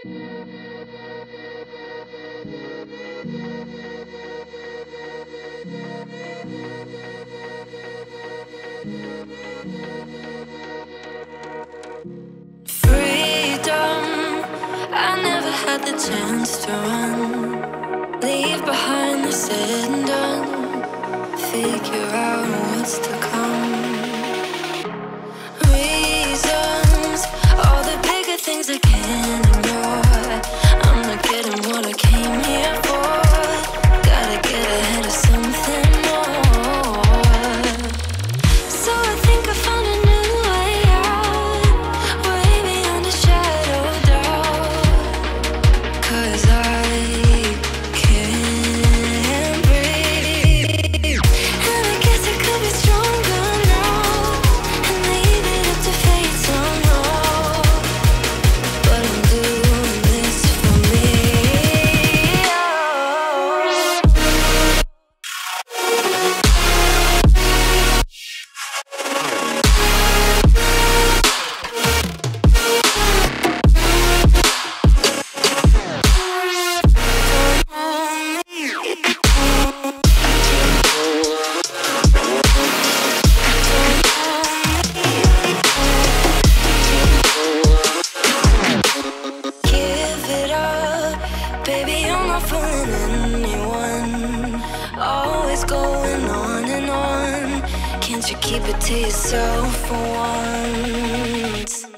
i never had the chance to run. Leave behind the said and done. Figure out what's to come. keep it to yourself for once.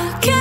Can't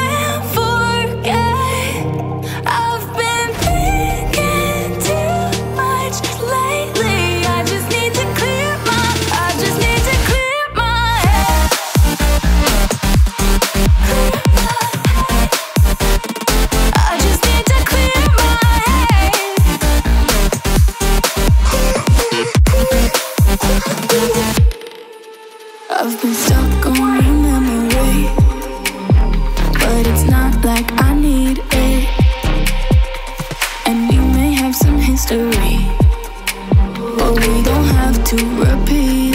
history, but we don't have to repeat.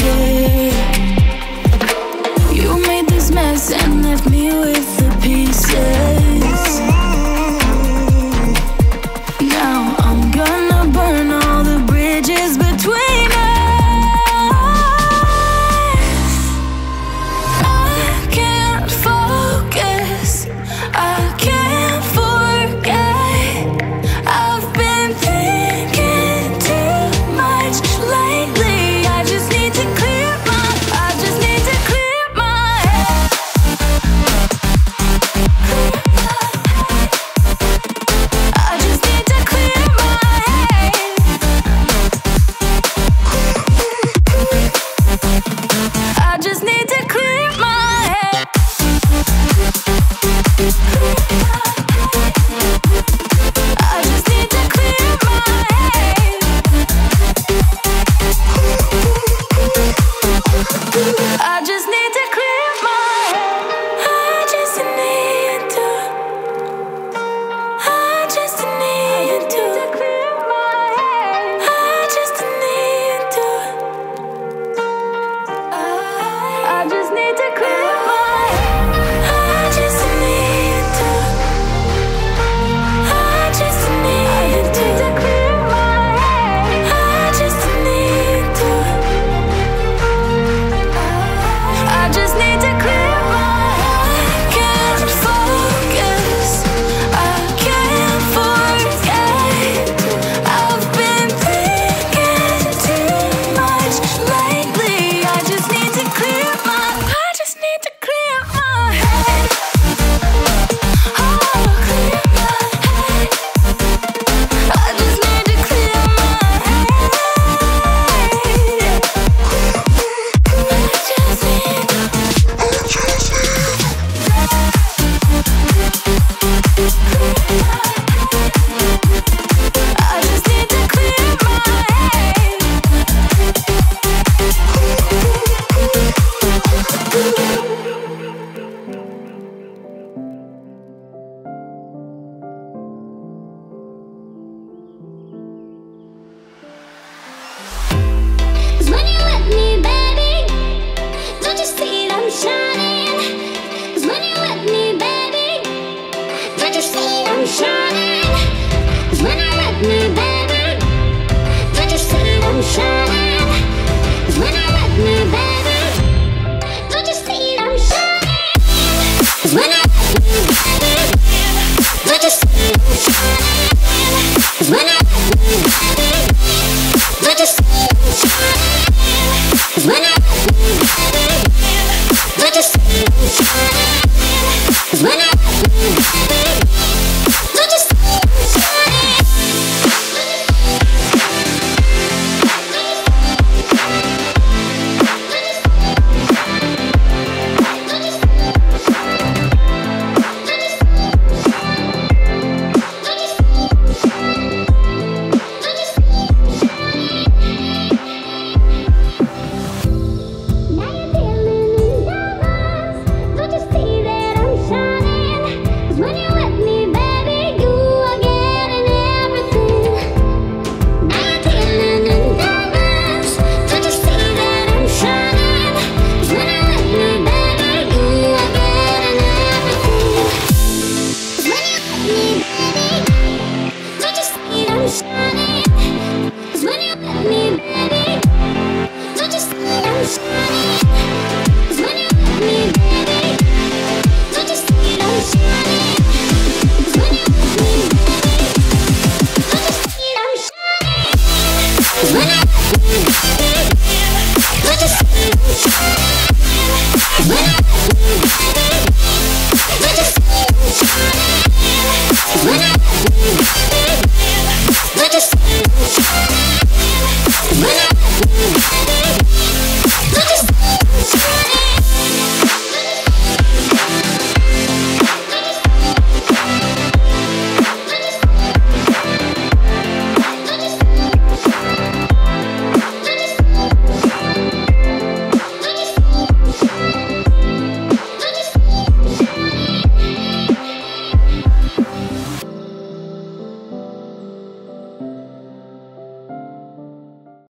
just need